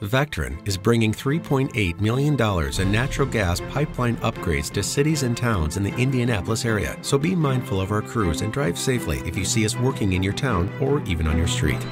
Vectren is bringing $3.8 million in natural gas pipeline upgrades to cities and towns in the Indianapolis area. So be mindful of our crews and drive safely if you see us working in your town or even on your street.